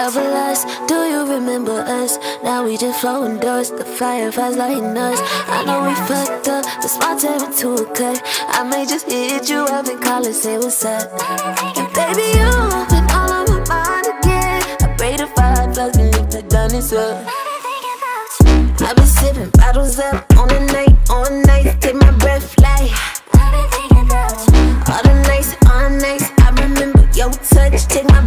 ever last? Do you remember us? Now we just flowing dust, the fireflies lighting us. I know we fucked up, but small time to a cut. I may just hit you up and call and say what's up. And baby, you've been all on my mind again. I pray the fireflies can lift the darkness up. I've been sipping bottles up on the night, on night, take my breath like. All the nights, all the nights, I remember your touch, take my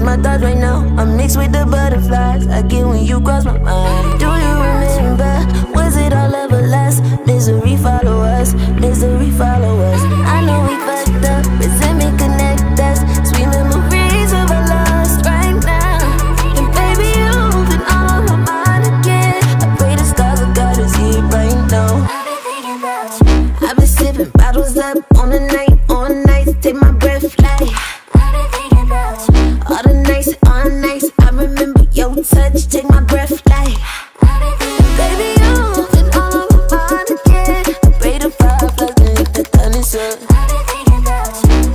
I'm my thoughts right now. I'm mixed with the butterflies I get when you cross my mind. Do you remember? Was it all ever last? Misery follow us, misery follow us. I know we fucked up, resentment connect us. Sweet memories of our lost right now. And baby, you've been on my mind again. I pray the stars of God is here right now. I've been sipping bottles up on the night, touch, take my breath. Baby, on again. I pray can lift the.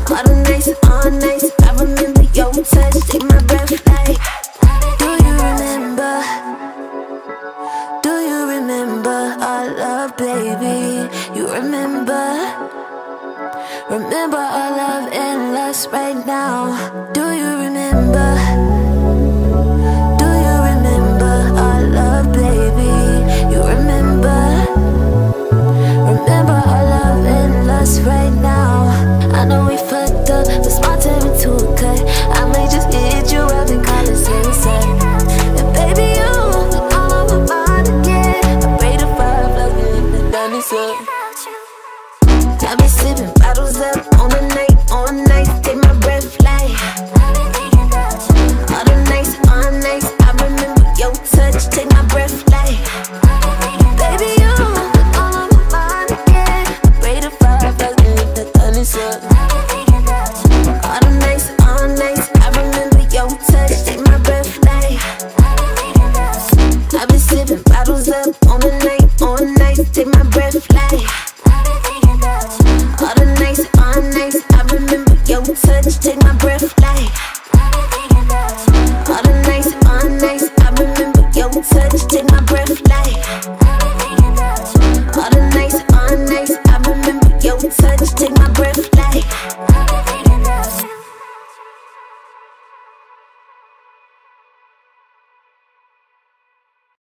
All the nights, all nights, I remember your touch, take my breath like. Do you remember? Do you remember our love, baby? You remember? Remember our love and lust right now. Do this look. I've been sipping bottles up on the night, on the night, take my breath like. All the nights, all nights, I remember your touch, take my breath like. Baby, you all on my mind again. Pray to five, I leave up. All nights, all nights, I remember your touch, take my breath like. I've been sipping bottles up on the night. inside.